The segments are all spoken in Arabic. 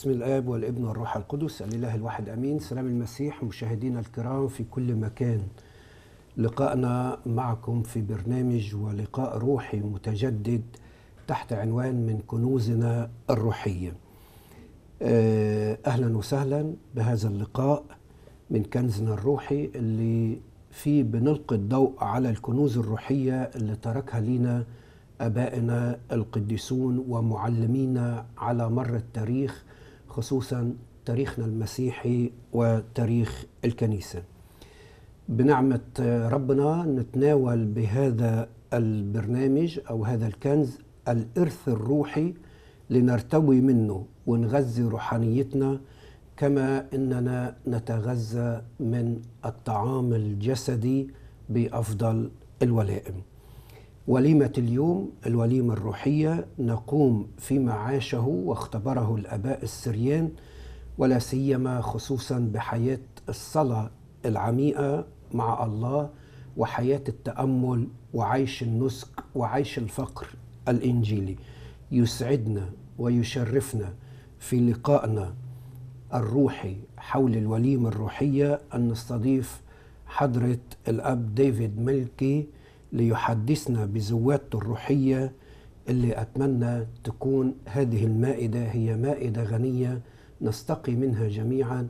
بسم الآب والابن والروح القدس الإله الواحد أمين. سلام المسيح مشاهدينا الكرام في كل مكان. لقاءنا معكم في برنامج ولقاء روحي متجدد تحت عنوان من كنوزنا الروحية. آه، أهلا وسهلا بهذا اللقاء من كنزنا الروحي اللي فيه بنلقي الضوء على الكنوز الروحية اللي تركها لنا أبائنا القديسون ومعلمينا على مر التاريخ خصوصا تاريخنا المسيحي وتاريخ الكنيسة بنعمة ربنا نتناول بهذا البرنامج أو هذا الكنز الإرث الروحي لنرتوي منه ونغذي روحانيتنا كما إننا نتغذى من الطعام الجسدي بأفضل الولائم. وليمة اليوم الوليمة الروحية نقوم فيما عاشه واختبره الآباء السريان ولا سيما خصوصا بحياة الصلاة العميقة مع الله وحياة التأمل وعيش النسك وعيش الفقر الإنجيلي. يسعدنا ويشرفنا في لقائنا الروحي حول الوليمة الروحية أن نستضيف حضرة الأب ديفيد ملكي ليحدثنا بزواته الروحية اللي أتمنى تكون هذه المائدة هي مائدة غنية نستقي منها جميعا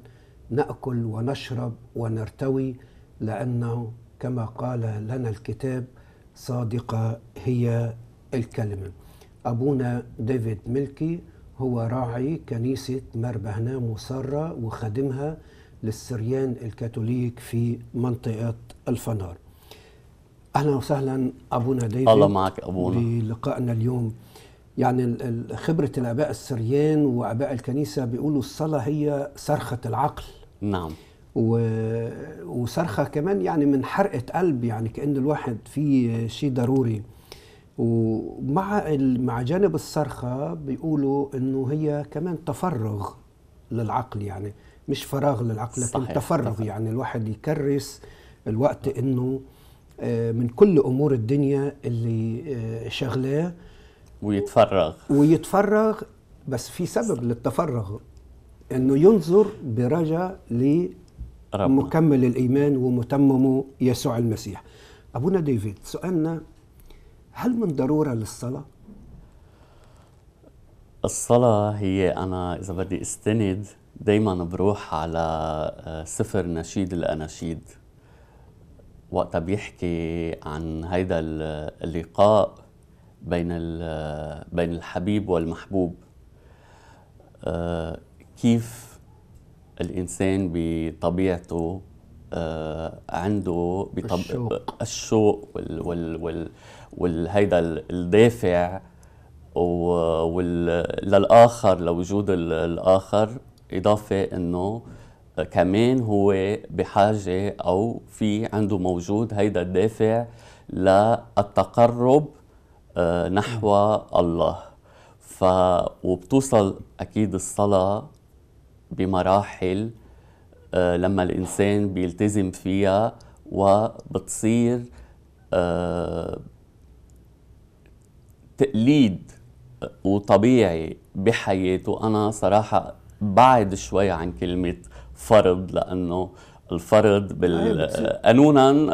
نأكل ونشرب ونرتوي لأنه كما قال لنا الكتاب صادقة هي الكلمة. أبونا ديفيد ملكي هو راعي كنيسة مربهنا مسرة وخادمها للسريان الكاثوليك في منطقة الفنار. أهلا وسهلا أبونا ديفيد. الله معك أبونا. بلقائنا اليوم. يعني خبرة الآباء السريان وآباء الكنيسة بيقولوا الصلاة هي صرخة العقل. نعم. و... وصرخة كمان يعني من حرقة قلب يعني كأن الواحد فيه شيء ضروري. ومع مع جانب الصرخة بيقولوا إنه هي كمان تفرغ للعقل يعني مش فراغ للعقل لكن صحيح. تفرغ صحيح. يعني الواحد يكرس الوقت إنه من كل أمور الدنيا اللي شغلاه. ويتفرغ. ويتفرغ بس في سبب للتفرغ إنه ينظر برجاء لمكمل الإيمان ومتممه يسوع المسيح. أبونا ديفيد سؤالنا هل من ضرورة للصلاة؟ الصلاة هي أنا إذا بدي أستند دايما بروح على سفر نشيد الأناشيد. وقتها بيحكي عن هيدا اللقاء بين بين الحبيب والمحبوب. كيف الإنسان بطبيعته عنده بطب... الشوق, الشوق وال, وال, وال والهيدا الدافع للآخر لوجود الآخر إضافة إنه كمان هو بحاجة أو في عنده موجود هيدا الدافع للتقرب نحو الله. ف وبتوصل أكيد الصلاة بمراحل لما الإنسان بيلتزم فيها وبتصير تقليد وطبيعي بحياته. أنا صراحة بعد شوي عن كلمة فرض لأنه الفرض قانونا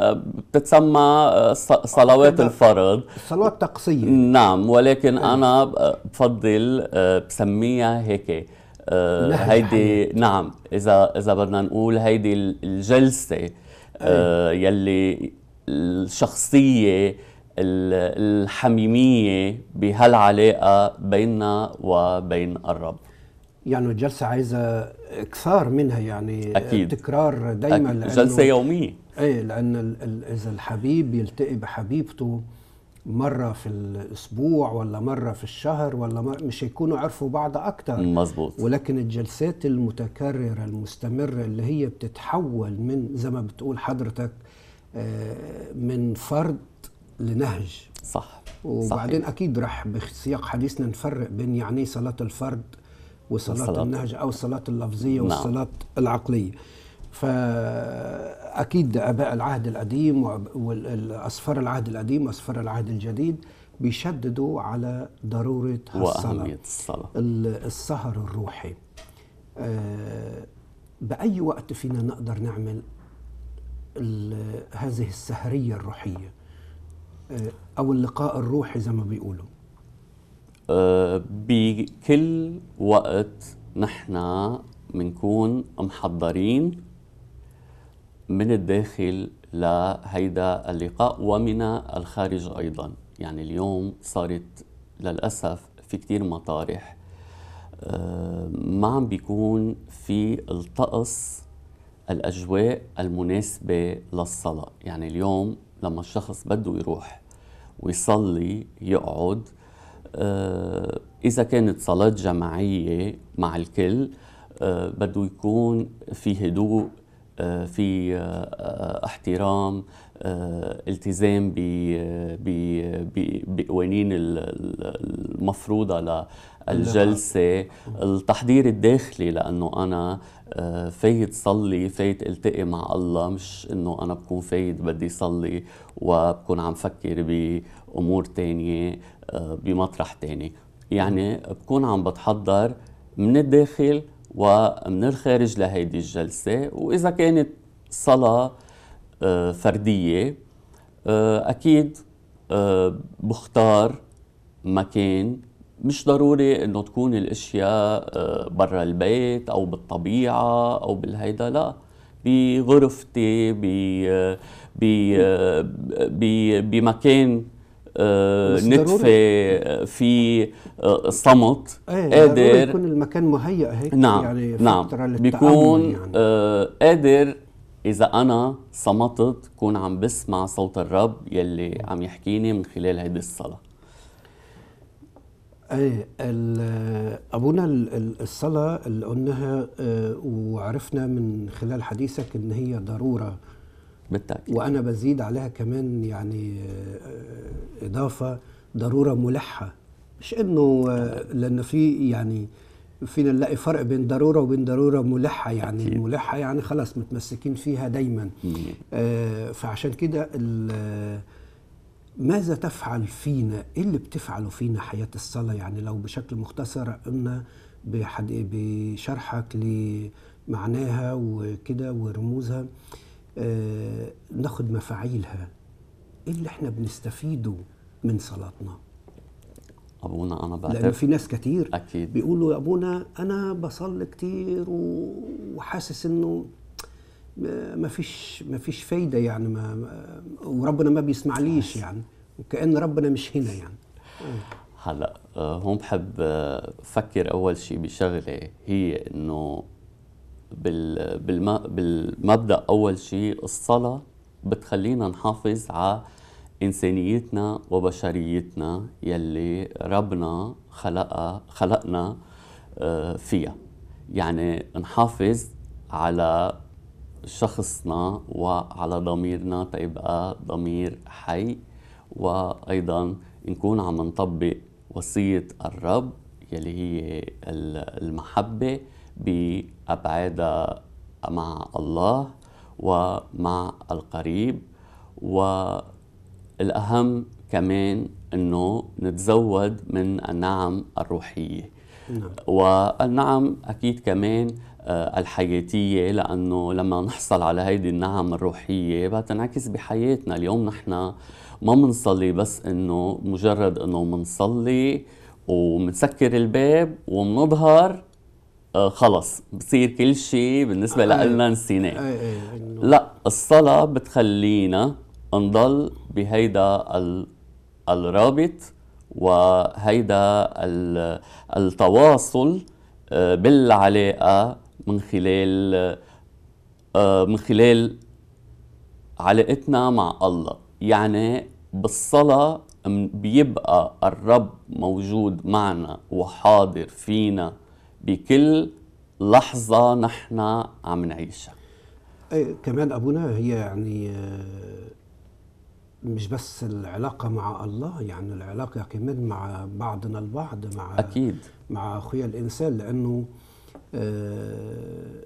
بتتسمى صلوات الفرض. صلوات تقصية نعم ولكن أنا بفضل بسميها هيك هيدي نعم إذا إذا بدنا نقول هيدي الجلسة يلي الشخصية الحميمية بهالعلاقة بيننا وبين الرب. يعني الجلسة عايزة إكثار منها يعني أكيد. تكرار دايما أكيد. جلسة يومية. إيه لأن إذا الحبيب يلتقي بحبيبته مرة في الأسبوع ولا مرة في الشهر ولا مرة مش هيكونوا عرفوا بعض أكتر. مزبوط ولكن الجلسات المتكررة المستمرة اللي هي بتتحول من زي ما بتقول حضرتك من فرد لنهج. صح. وبعدين صحيح. أكيد رح بسياق حديثنا نفرق بين يعني صلاة الفرد وصلاة الصلاة. النهج أو الصلاة اللفظية نعم. والصلاة العقلية. فأكيد أباء العهد القديم واصفار العهد القديم وأصفار العهد الجديد بيشددوا على ضرورة وأهمية الصلاة. السهر الروحي. آه، بأي وقت فينا نقدر نعمل هذه السهرية الروحية؟ آه، أو اللقاء الروحي زي ما بيقولوا. بكل وقت نحن بنكون محضرين من الداخل لهيدا اللقاء ومن الخارج أيضا. يعني اليوم صارت للأسف في كتير مطارح. آه، ما عم بيكون في الطقس الأجواء المناسبة للصلاة. يعني اليوم لما الشخص بده يروح ويصلي يقعد إذا كانت صلاة جماعية مع الكل آه، بده يكون في هدوء آه، في آه، احترام آه، التزام بقوانين ال- ال- المفروضة للجلسة التحضير الداخلي لأنه أنا آه، فايت صلي فايت التقي مع الله مش إنه أنا بكون فايت بدي صلي وبكون عم فكر بأمور تانية آه، بمطرح تاني. يعني بكون عم بتحضر من الداخل ومن الخارج لهيدي الجلسة وإذا كانت صلاة آه، فردية آه، أكيد بختار مكان مش ضروري إنه تكون الأشياء برا البيت أو بالطبيعة أو بالهيدا لا. بغرفتي ب بمكان نتفه آه، في آه، صمت إيه ضروري قادر. يكون المكان مهيأ هيك نعم يعني نعم. بيكون يعني. آه قادر إذا أنا صمتت كون عم بسمع صوت الرب يلي عم يحكيني من خلال هيدي الصلاة. إيه ال- أبونا ال- ال- الصلاة اللي قلناها آه، وعرفنا من خلال حديثك إن هي ضرورة. بالتأكيد. وأنا بزيد عليها كمان يعني آه، إضافة ضرورة ملحة. مش إنه آه، لأن في يعني فينا نلاقي فرق بين ضرورة وبين ضرورة ملحة. يعني أكيد. الملحه يعني خلاص متمسكين فيها دايما. آه، فعشان كده ال- ماذا تفعل فينا؟ إيه اللي بتفعله فينا حياة الصلاة؟ يعني لو بشكل مختصر قلنا بشرحك لمعناها وكده ورموزها آه ناخد مفاعيلها. إيه اللي إحنا بنستفيده من صلاتنا؟ أبونا أنا لأن بعترف في ناس كتير أكيد. بيقولوا يا أبونا أنا بصلي كتير وحاسس إنه ما فيش ما فيش فايدة يعني ما وربنا ما بيسمعليش يعني. وكأن ربنا مش هنا يعني. هلا آه، هون بحب آه، فكر أول شيء بشغلة هي إنه بالمبدأ أول شيء الصلاة بتخلينا نحافظ على إنسانيتنا وبشريتنا يلي ربنا خلقها خلقنا آه، فيها. يعني نحافظ على شخصنا وعلى ضميرنا تيبقى ضمير حي وأيضا نكون عم نطبق وصية الرب يلي هي ال- المحبة بابعادها مع الله ومع القريب والأهم كمان إنه نتزود من النعم الروحية. نعم. والنعم أكيد كمان آه، الحياتية لأنه لما نحصل على هيدي النعم الروحية بتنعكس بحياتنا. اليوم نحن ما بنصلي بس إنه مجرد إنه بنصلي ومنسكر الباب وبنظهر آه، خلص بصير كل شيء بالنسبة آه. لنا نسيناه إيه إنه لا الصلاة بتخلينا نضل بهيدا ال- الرابط وهيدا ال- التواصل آه، بالعلاقة من خلال آه، من خلال علاقتنا مع الله يعني بالصلاة م- بيبقى الرب موجود معنا وحاضر فينا بكل لحظة نحن عم نعيشها. إيه كمان أبونا هي يعني آه، مش بس العلاقة مع الله يعني العلاقة كمان مع بعضنا البعض مع أكيد. مع أخويا الإنسان لأنه آه،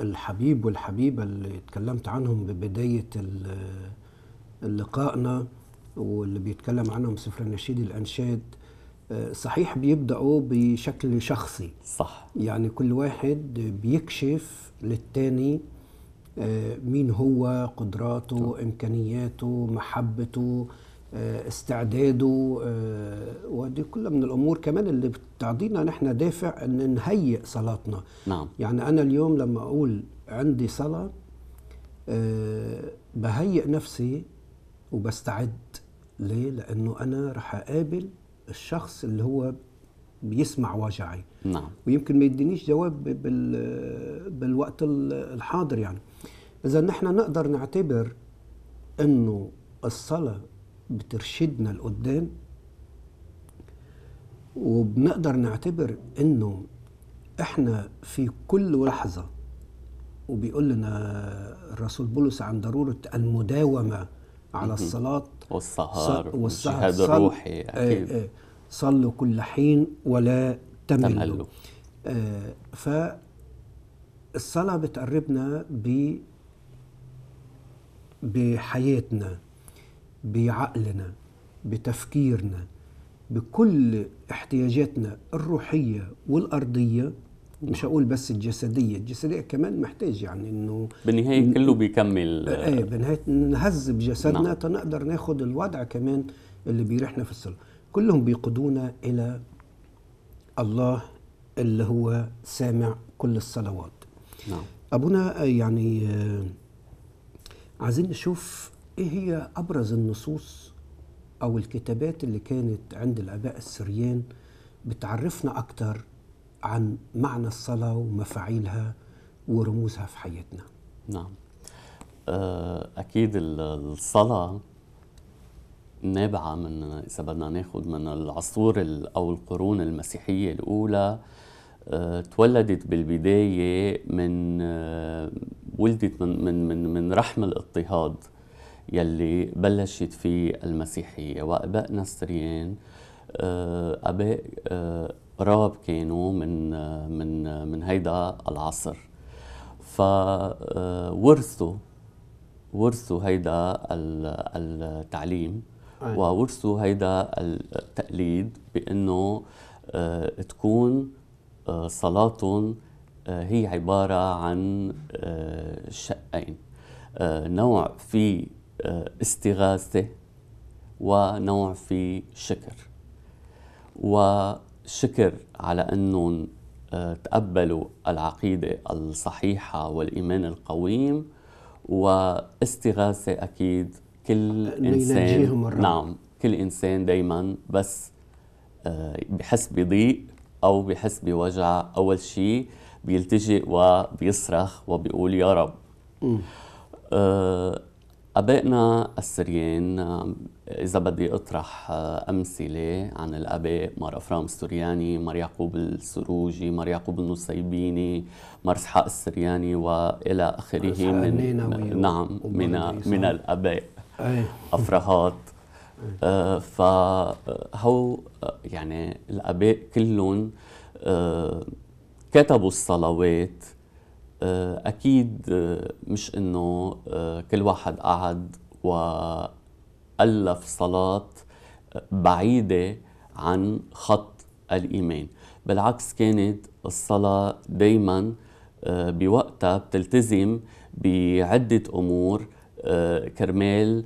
الحبيب والحبيبة اللي اتكلمت عنهم ببداية ال- لقائنا واللي بيتكلم عنهم سفر النشيد الأنشاد آه، صحيح بيبدأوا بشكل شخصي. صح. يعني كل واحد بيكشف للتاني آه، مين هو قدراته إمكانياته محبته آه، استعداده آه، ودي كلها من الأمور كمان اللي بتعطينا نحن دافع أن نهيئ صلاتنا. نعم. يعني أنا اليوم لما أقول عندي صلاة آه، بهيئ نفسي وبستعد. ليه؟ لأنه أنا رح أقابل الشخص اللي هو بيسمع وجعي نعم. ويمكن ما يدينيش جواب بال بالوقت ال- الحاضر يعني. إذا نحن نقدر نعتبر إنه الصلاة بترشدنا لقدام وبنقدر نعتبر إنه إحنا في كل لحظة وبيقول لنا الرسول بولس عن ضرورة المداومة على الصلاة والسهر صل- الروحي إيه أكيد. إيه صلوا كل حين ولا تملوا تملوا. آه فالصلاة بتقربنا ب بحياتنا بعقلنا بتفكيرنا بكل احتياجاتنا الروحية والأرضية. مش هقول بس الجسدية الجسدية كمان محتاج يعني إنه بالنهاية كله بيكمل. إيه بنهاية نهذب جسدنا نعم. تنقدر ناخد الوضع كمان اللي بيريحنا في الصلاة. كلهم بيقودونا إلى الله اللي هو سامع كل الصلوات. نعم. أبونا آه، يعني آه، عايزين نشوف إيه هي أبرز النصوص أو الكتابات اللي كانت عند الآباء السريان بتعرفنا أكتر عن معنى الصلاة ومفاعيلها ورموزها في حياتنا. نعم. آه، أكيد ال- الصلاة نابعة من إذا بدنا ناخد من العصور ال- أو القرون المسيحية الأولى آه، تولدت بالبداية من آه، ولدت من من من من رحم الاضطهاد يلي بلشت فيه المسيحية. وآبائنا السريان آه، آباء آه، راب كانوا من آه، من آه، من هيدا العصر. فورثوا ورثوا هيدا ال- التعليم. وورثوا هيدا التقليد بإنه آه، تكون آه، صلاتهم آه، هي عبارة عن آه، شقين. آه، نوع في آه، استغاثة ونوع في شكر. وشكر على أنهم آه، تقبلوا العقيدة الصحيحة والإيمان القويم واستغاثة أكيد كل الرب. نعم كل إنسان دائما بس آه، بحس بضيق أو بحس بوجع. أول شيء بيلتجئ وبيصرخ وبيقول يا رب. أبائنا السريان إذا بدي أطرح آه، أمثلة عن الآباء مار أفرام السرياني مار يعقوب السروجي مار يعقوب النصيبيني مار إسحاق السرياني وإلى آخره إسحاق من نعم من. من الآباء أيه. افراهات آه فهو آه، يعني الأباء كلهم آه كتبوا الصلوات أكيد آه مش إنه آه كل واحد قعد وألف صلاة بعيدة عن خط الإيمان. بالعكس كانت الصلاة دائما بوقتها بتلتزم بعدة أمور آه، كرمال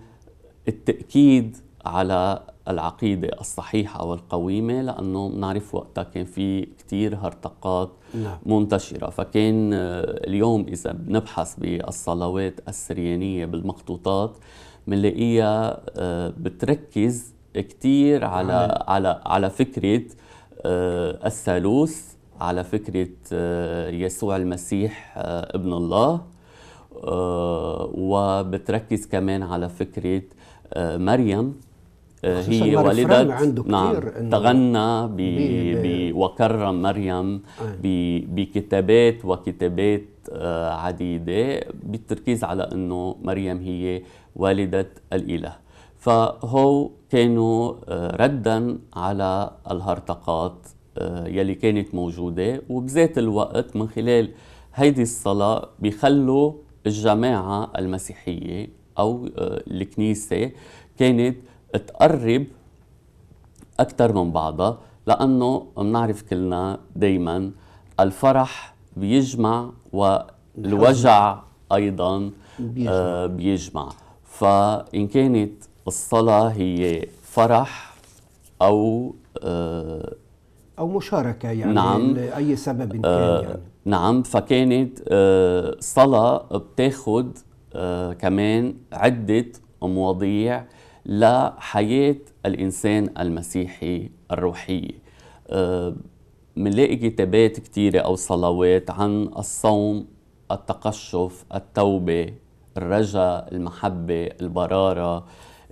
التأكيد على العقيدة الصحيحة والقويمة لأنه بنعرف وقتها كان في كتير هرطقات نعم. منتشرة. فكان آه، اليوم إذا بنبحث بالصلوات السريانية بالمخطوطات بنلاقيها آه، بتركز كتير على على على فكرة آه، الثالوث على فكرة يسوع المسيح ابن الله وبتركز كمان على فكرة مريم. هي والدة نعم كتير تغنى ب ب- ب وكرم مريم. ب- بكتابات وكتابات آه، عديدة بالتركيز على أنه مريم هي والدة الإله فهو كانوا آه، ردا على الهرطقات آه، يلي كانت موجودة وبذات الوقت من خلال هيدي الصلاة بيخلوا الجماعة المسيحية أو الكنيسة كانت تقرب أكثر من بعضها لأنه بنعرف كلنا دايما الفرح بيجمع والوجع بيجمع. آه، بيجمع فإن كانت الصلاة هي فرح أو آه، أو مشاركة يعني نعم. لأي سبب كان آه، يعني نعم فكانت صلاة بتاخد آه، كمان عدة مواضيع لحياة الإنسان المسيحي الروحية آه، منلاقي كتابات كتيرة أو صلوات عن الصوم التقشف التوبة الرجاء المحبة البرارة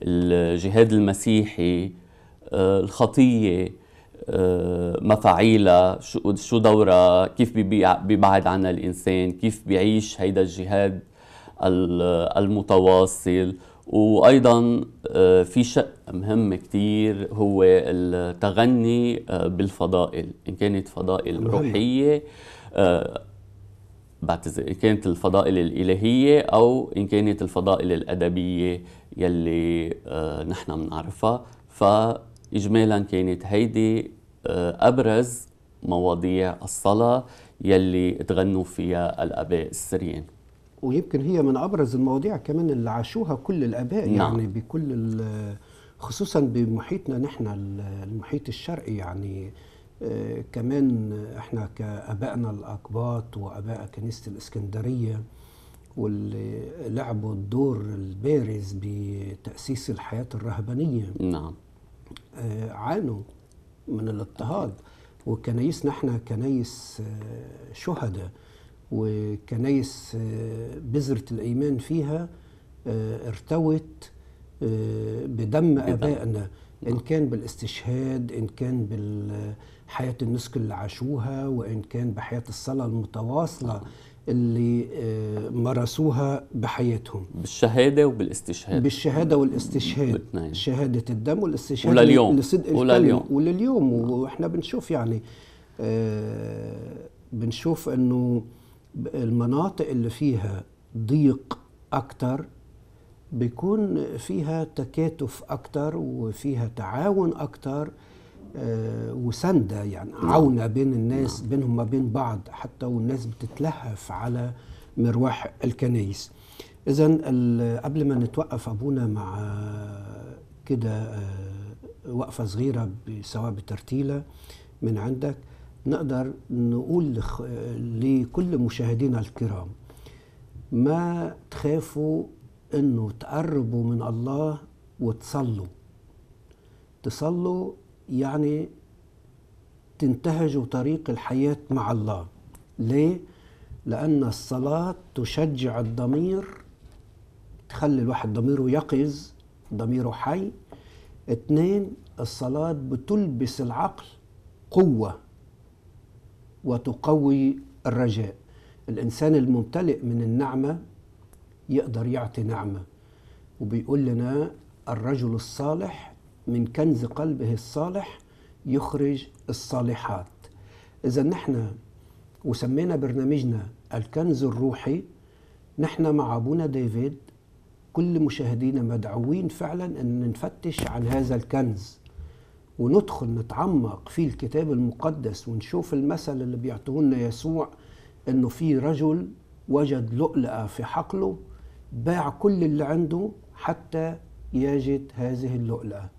الجهاد المسيحي آه، الخطية آه، مفاعيلها شو شو دورها كيف بيبعد عنها الإنسان كيف بيعيش هيدا الجهاد ال- المتواصل. وأيضا آه، في شق مهم كتير هو التغني آه، بالفضائل. إن كانت فضائل مهم. روحية آه، بعتذر إن كانت الفضائل الإلهية أو إن كانت الفضائل الأدبية يلي نحن بنعرفها. فإجمالا كانت هيدي أبرز مواضيع الصلاة يلي تغنوا فيها الآباء السريين. ويمكن هي من أبرز المواضيع كمان اللي عاشوها كل الآباء نعم. يعني بكل خصوصا بمحيطنا نحن ال- المحيط الشرقي يعني آه، كمان إحنا كآبائنا الأقباط وآباء كنيسة الإسكندرية واللي لعبوا الدور البارز بتأسيس الحياة الرهبانية نعم. آه، عانوا من الاضطهاد. وكنايسنا إحنا كنايس آه، شهداء. وكنايس آه، بذرة الإيمان فيها آه، ارتوت آه، بدم أبائنا. إن كان بالاستشهاد إن كان بالحياة النسك اللي عاشوها وإن كان بحياة الصلاة المتواصلة اللي آه، مارسوها بحياتهم. بالشهادة وبالاستشهاد. بالشهادة والاستشهاد. بالاثنين. شهادة الدم والاستشهاد ولليوم. لصدق ولليوم. ولليوم وإحنا بنشوف يعني بنشوف إنه المناطق اللي فيها ضيق أكتر بيكون فيها تكاتف أكتر وفيها تعاون أكتر آه، وسندة يعني عونة بين الناس بينهم ما بين بعض حتى والناس بتتلهف على مرواح الكنايس إذا قبل ما نتوقف أبونا مع كده آه، وقفة صغيرة سواء بترتيلة من عندك نقدر نقول لكل مشاهدينا الكرام ما تخافوا إنه تقربوا من الله وتصلوا. تصلوا يعني تنتهجوا طريق الحياة مع الله. ليه؟ لأن الصلاة تشجع الضمير تخلي الواحد ضميره يقظ ضميره حي. اتنين الصلاة بتلبس العقل قوة. وتقوي الرجاء. الإنسان الممتلئ من النعمة يقدر يعطي نعمة. وبيقول لنا الرجل الصالح من كنز قلبه الصالح يخرج الصالحات. إذا نحن وسمينا برنامجنا الكنز الروحي نحن مع أبونا ديفيد كل مشاهدينا مدعوين فعلا أن نفتش عن هذا الكنز. وندخل نتعمق في الكتاب المقدس ونشوف المثل اللي بيعطوه لنا يسوع إنه في رجل وجد لؤلؤة في حقله باع كل اللي عنده حتى يجد هذه اللؤلؤة.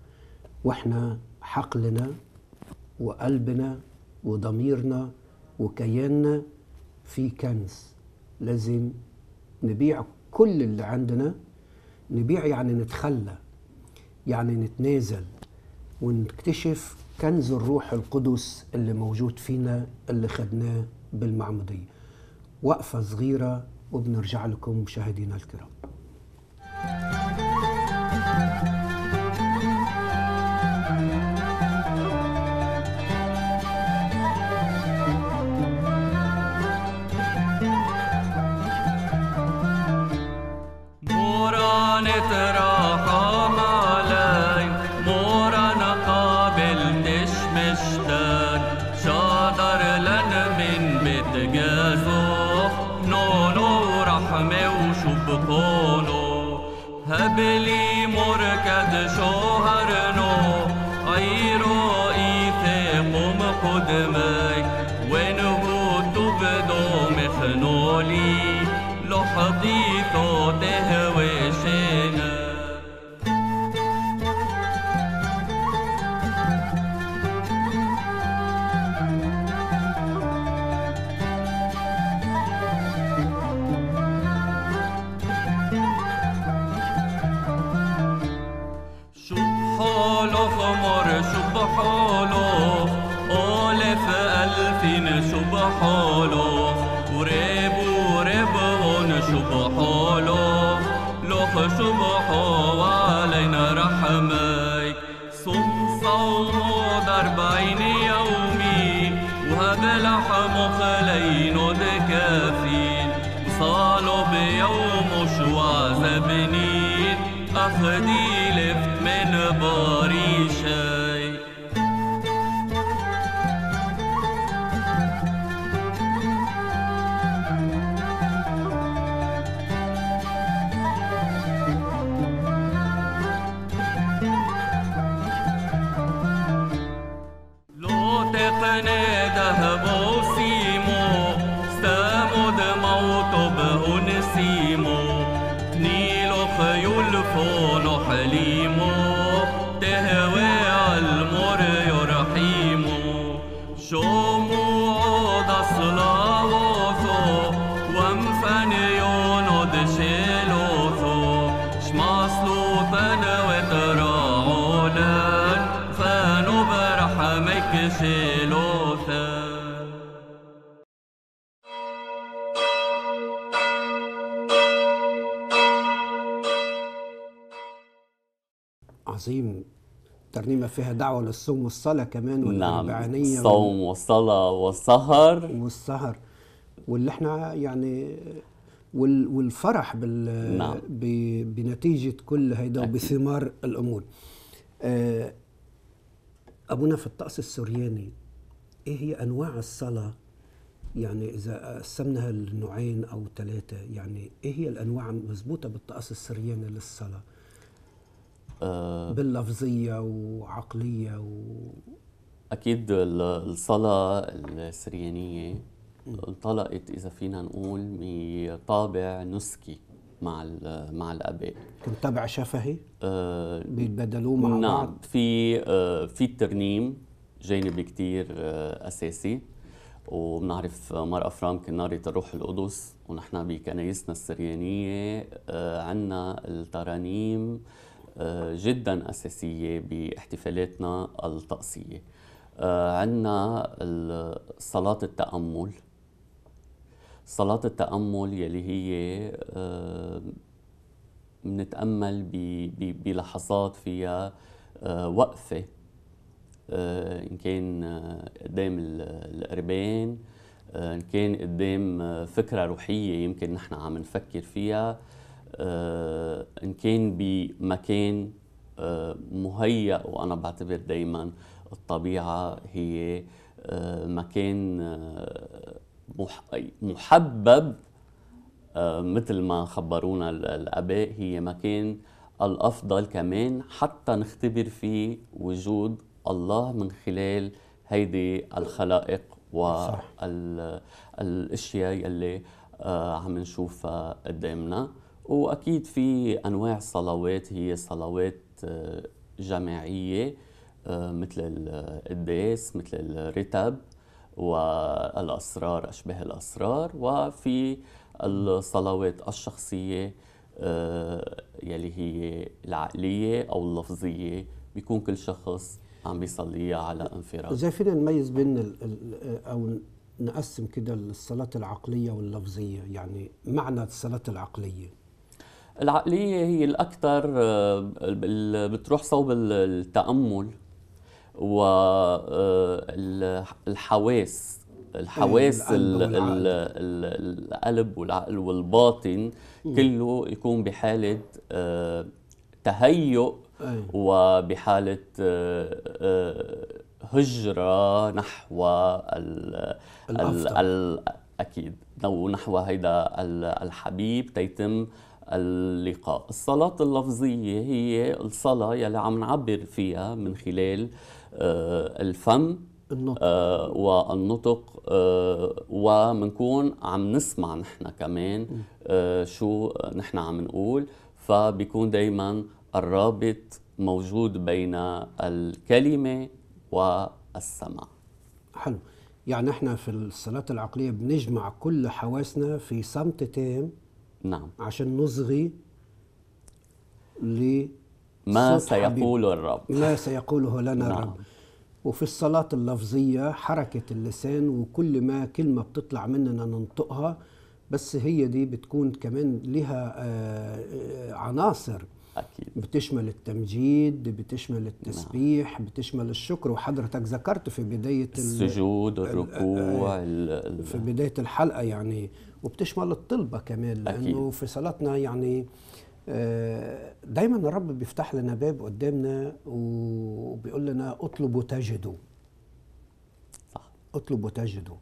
وإحنا حقلنا وقلبنا وضميرنا وكياننا في كنز. لازم نبيع كل اللي عندنا نبيع يعني نتخلى يعني نتنازل. ونكتشف كنز الروح القدس اللي موجود فينا اللي خدناه بالمعمودية. وقفة صغيرة وبنرجع لكم مشاهدينا الكرام. بلی مرکز شد وصالوا بيوم شو عذبنين أخدي لفت من باري عظيم ترنيمة فيها دعوة للصوم والصلاة كمان نعم والأربعينية الصوم والصلاة والسهر والسهر. واللي إحنا يعني وال- والفرح بال نعم. بنتيجة كل هيدا. وبثمار الأمور. آه، أبونا في الطقس السورياني إيه هي أنواع الصلاة؟ يعني إذا قسمناها لنوعين أو ثلاثة يعني إيه هي الأنواع مضبوطة بالطقس السرياني للصلاة؟ آه، باللفظية وعقلية و... أكيد ال- الصلاة السريانية انطلقت إذا فينا نقول بطابع نسكي مع مع الآباء. كنت تابع شفهي؟ آه، بيتبادلوه مع نعم. بعض؟ في آه، في الترنيم جانب كتير آه، أساسي. وبنعرف مر أفرام كنارة الروح القدس ونحن بكنايسنا السريانية آه، عنا الترانيم جدا أساسية باحتفالاتنا الطقسية آه، ال- صلاة التأمل. صلاة التأمل يلي هي آه، بنتأمل ب- بلحظات فيها آه، وقفة آه، إن كان آه، قدام ال- القربان آه، إن كان قدام آه، فكرة روحية يمكن نحن عم نفكر فيها. آه، إن كان بمكان آه، مهيأ وأنا بعتبر دايما الطبيعة هي آه، مكان آه، مح- محبب آه، مثل ما خبرونا ال- الآباء هي مكان الأفضل كمان حتى نختبر فيه وجود الله من خلال هيدي الخلائق صح. والأشياء يلي عم نشوفها قدامنا وأكيد في أنواع صلوات هي صلوات آه، جماعية آه، مثل القداس مثل الرتب والأسرار أشبه الأسرار وفي الصلوات الشخصية آه، يلي هي العقلية أو اللفظية. بيكون كل شخص عم بيصليها على انفراد. إزاي فينا نميز بين أو نقسم كده الصلاة العقلية واللفظية يعني معنى الصلاة العقلية. العقلية هي الأكثر آه، بتروح صوب ال- التأمل والحواس الحواس القلب ال- ال- والعقل. ال- القلب والعقل والباطن كله يكون بحالة آه، تهيؤ آه، آه، هجرة نحو ال ال الأفضل. ال أكيد أو نحو هيدا ال- الحبيب تيتم اللقاء. الصلاة اللفظية هي الصلاة يلي عم نعبر فيها من خلال آه، الفم النطق. آه والنطق آه ومنكون عم نسمع نحن كمان آه شو نحن عم نقول. فبيكون دايما الرابط موجود بين الكلمة والسمع. حلو. يعني إحنا في الصلاة العقلية بنجمع كل حواسنا في صمت تام نعم عشان نصغي ل ما صوت حبيب. سيقول الرب ما سيقوله لنا نعم. الرب وفي الصلاة اللفظية حركة اللسان وكل ما كلمة بتطلع مننا ننطقها بس هي دي بتكون كمان لها آه، آه، عناصر أكيد. بتشمل التمجيد بتشمل التسبيح بتشمل الشكر وحضرتك ذكرت في بداية ال- السجود الركوع ال- ال- في بداية الحلقة يعني وبتشمل الطلبة كمان أكيد. لأنه في صلاتنا يعني آه، دايما الرب بيفتح لنا باب قدامنا وبيقول لنا اطلبوا تجدوا. صح. اطلبوا تجدوا.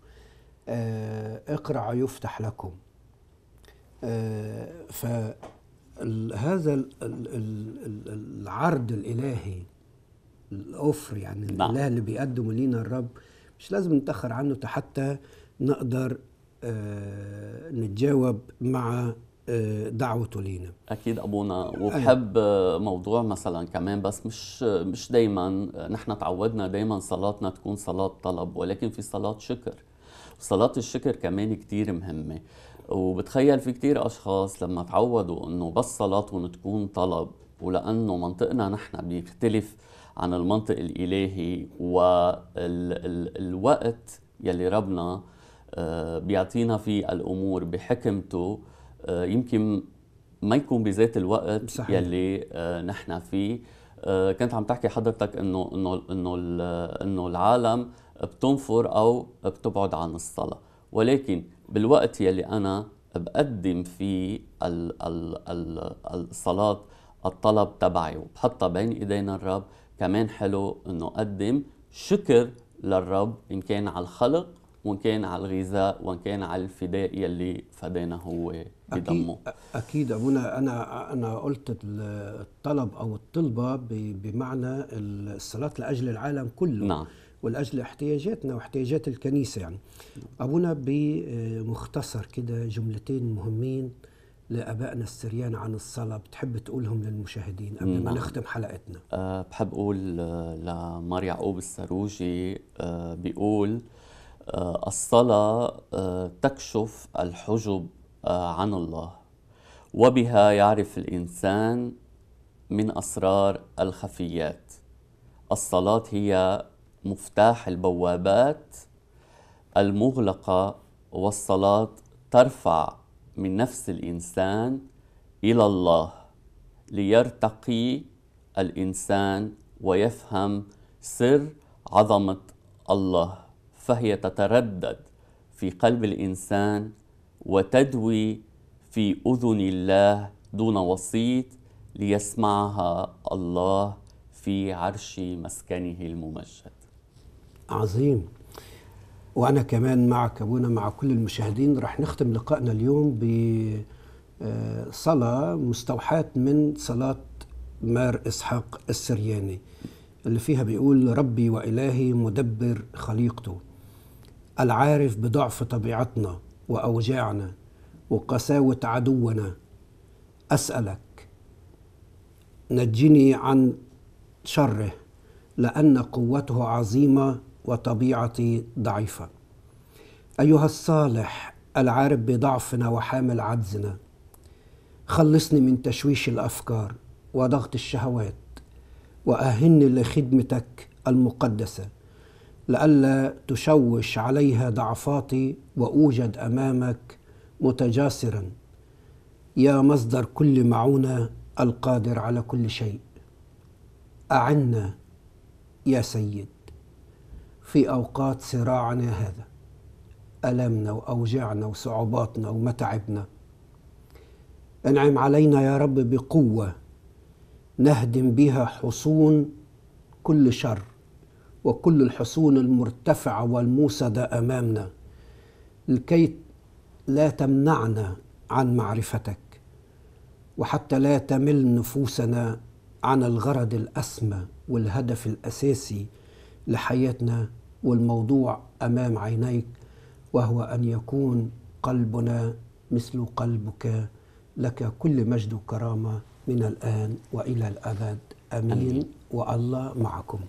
آه، اقرعوا يفتح لكم. فهذا العرض الإلهي الأوفر يعني نعم. الإله اللي بيقدمه لينا الرب مش لازم نتأخر عنه حتى نقدر آه، نتجاوب مع آه، دعوته لينا. أكيد أبونا وبحب موضوع مثلا كمان بس مش مش دائما نحن تعودنا دائما صلاتنا تكون صلاة طلب ولكن في صلاة شكر. صلاة الشكر كمان كتير مهمة. وبتخيل في كتير أشخاص لما تعودوا إنه بس صلاتهم تكون طلب ولأنه منطقنا نحن بيختلف عن المنطق الإلهي والوقت يلي ربنا آه، بيعطينا فيه الأمور بحكمته آه، يمكن ما يكون بذات الوقت صحيح. يلي آه، نحن فيه كنت عم تحكي حضرتك إنه إنه إنه إنه العالم بتنفر أو بتبعد عن الصلاة ولكن بالوقت يلي أنا بقدم فيه ال ال ال الصلاة الطلب تبعي وبحطها بين إيدينا الرب. كمان حلو إنه أقدم شكر للرب إن كان على الخلق وإن كان على الغذاء وإن كان على الفداء يلي فدانا هو بدمه أكيد, أكيد أبونا أنا أنا قلت الطلب أو الطلبة ب- بمعنى الصلاة لأجل العالم كله. نعم. ولأجل احتياجاتنا واحتياجات الكنيسة يعني. أبونا بمختصر كده جملتين مهمين لآبائنا السريان عن الصلاة. بتحب تقولهم للمشاهدين قبل ما. نختم حلقتنا؟ أه بحب أقول آه، لمار يعقوب السروجي أه بيقول أه الصلاة أه تكشف الحجب أه عن الله وبها يعرف الإنسان من أسرار الخفيات. الصلاة هي مفتاح البوابات المغلقة والصلاة ترفع من نفس الإنسان إلى الله ليرتقي الإنسان ويفهم سر عظمة الله فهي تتردد في قلب الإنسان وتدوي في أذن الله دون وسيط ليسمعها الله في عرش مسكنه الممجد. عظيم. وأنا كمان معك أبونا مع كل المشاهدين رح نختم لقائنا اليوم بصلاة مستوحاة من صلاة مار إسحاق السرياني اللي فيها بيقول ربي وإلهي مدبر خليقته العارف بضعف طبيعتنا وأوجاعنا وقساوة عدونا. أسألك نجني عن شره لأن قوته عظيمة وطبيعتي ضعيفة. أيها الصالح العارف بضعفنا وحامل عجزنا. خلصني من تشويش الأفكار وضغط الشهوات وأهني لخدمتك المقدسة لئلا تشوش عليها ضعفاتي وأوجد أمامك متجاسرا. يا مصدر كل معونة القادر على كل شيء. أعنا يا سيد. في أوقات صراعنا هذا. ألمنا وأوجاعنا وصعوباتنا ومتاعبنا أنعم علينا يا رب بقوة نهدم بها حصون كل شر وكل الحصون المرتفعة والموسدة أمامنا. لكي لا تمنعنا عن معرفتك وحتى لا تمل نفوسنا عن الغرض الأسمى والهدف الأساسي لحياتنا والموضوع أمام عينيك وهو أن يكون قلبنا مثل قلبك. لك كل مجد وكرامة من الآن وإلى الأبد. آمين, آمين. وألله معكم.